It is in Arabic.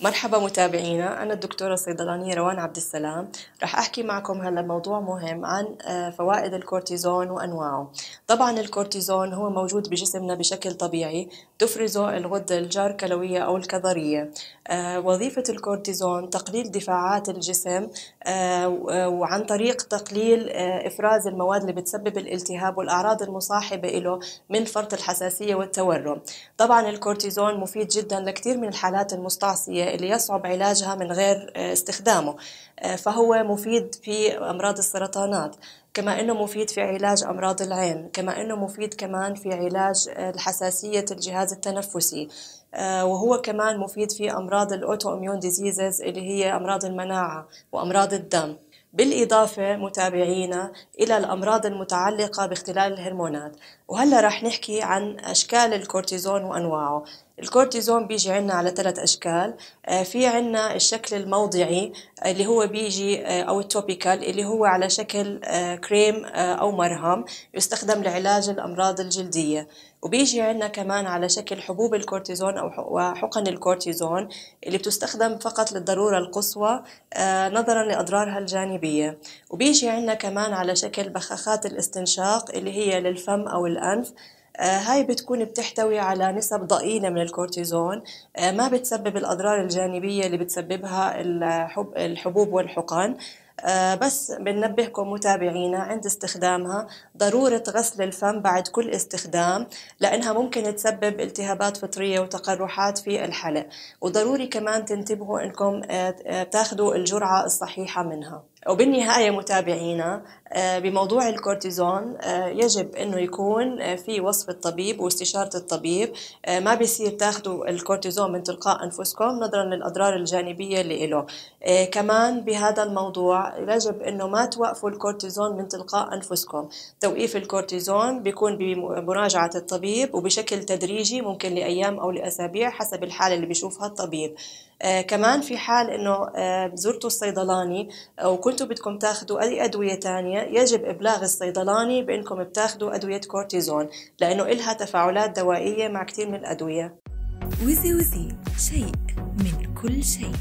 مرحبا متابعينا أنا الدكتورة الصيدلانية روان عبد السلام. رح أحكي معكم هلا موضوع مهم عن آه، فوائد الكورتيزون وأنواعه. طبعا الكورتيزون هو موجود بجسمنا بشكل طبيعي تفرزه الغدة الجار كلوية أو الكظرية. آه، وظيفة الكورتيزون تقليل دفاعات الجسم آه، وعن طريق تقليل إفراز المواد اللي بتسبب الالتهاب والأعراض المصاحبة له من فرط الحساسية والتورم. طبعا الكورتيزون مفيد جدا لكثير من الحالات المستعصية اللي يصعب علاجها من غير آه، استخدامه. آه، فهو مفيد في أمراض السرطانات كما أنه مفيد في علاج أمراض العين كما أنه مفيد كمان في علاج آه، الحساسية الجهاز التنفسي. وهو كمان مفيد في أمراض ال autoimmune diseases اللي هي أمراض المناعة وأمراض الدم. بالإضافة متابعينا إلى الأمراض المتعلقة باختلال الهرمونات. وهلأ رح نحكي عن أشكال الكورتيزون وأنواعه. الكورتيزون بيجي عنا على ثلاث أشكال. آه، في عنا الشكل الموضعي اللي هو بيجي آه، أو ال topical اللي هو على شكل آه، كريم أو مرهم يستخدم لعلاج الأمراض الجلدية. وبيجي عنا كمان على شكل حبوب الكورتيزون أو وحقن الكورتيزون اللي بتستخدم فقط للضرورة القصوى نظرا لأضرارها الجانبية. وبيجي عنا كمان على شكل بخاخات الاستنشاق اللي هي للفم أو الأنف. هاي بتكون بتحتوي على نسب ضئيلة من الكورتيزون. آه، ما بتسبب الأضرار الجانبية اللي بتسببها الحبوب والحقن. آه، بس بننبهكم متابعينا عند استخدامها. ضرورة غسل الفم بعد كل استخدام لأنها ممكن تسبب التهابات فطرية وتقرحات في الحلق. وضروري كمان تنتبهوا أنكم تاخذوا الجرعة الصحيحة منها. وبالنهاية متابعينا آه، بموضوع الكورتيزون آه، يجب أنه يكون آه، في وصف الطبيب واستشارة الطبيب. ما بيصير تاخذوا الكورتيزون من تلقاء أنفسكم نظرا للأضرار الجانبية اللي له كمان بهذا الموضوع يجب أنه ما توقفوا الكورتيزون من تلقاء أنفسكم. توقيف الكورتيزون بيكون بمراجعة الطبيب وبشكل تدريجي ممكن لأيام أو لأسابيع حسب الحالة اللي بيشوفها الطبيب. كمان في حال إنه آه زرتوا الصيدلاني وكنتوا بدكم تاخذوا أي أدوية ثانية يجب إبلاغ الصيدلاني بإنكم بتاخذوا أدوية كورتيزون لأنه إلها تفاعلات دوائية مع كثير من الأدوية. وزي وزي شيء من كل شيء.